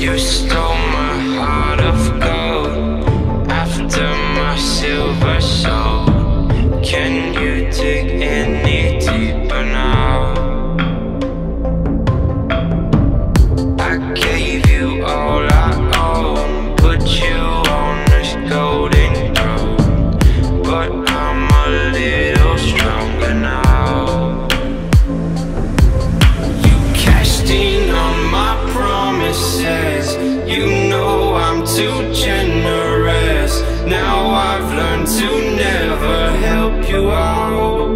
You stole my heart of gold After my silver soul. to never help you out.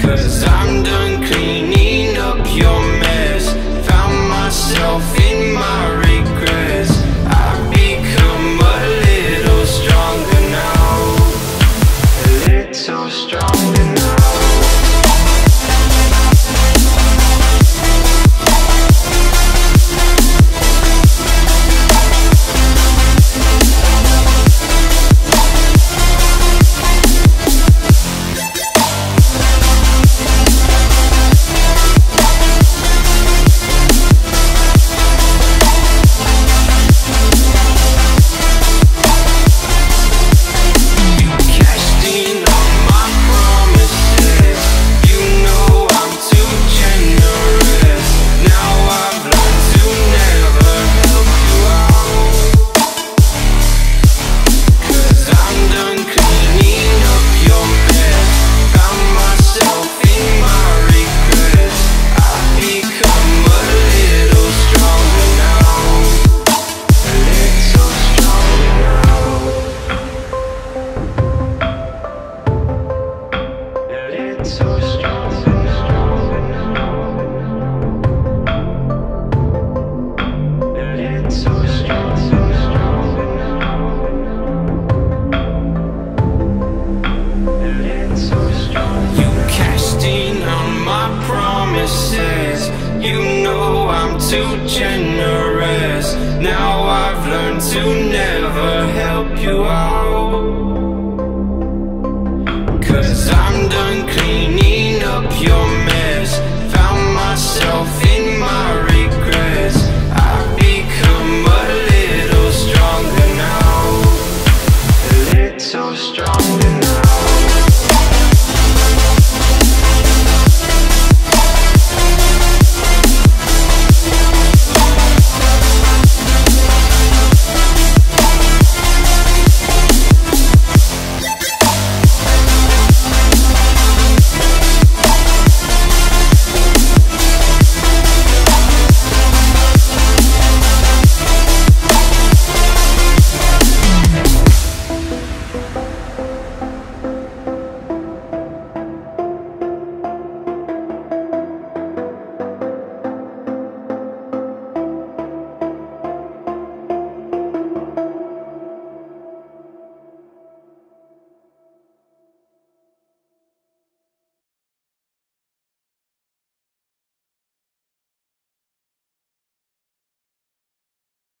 Cause I'm done cleaning up your promises. You know I'm too generous. Now I've learned to never help you out. Cause I'm done cleaning up your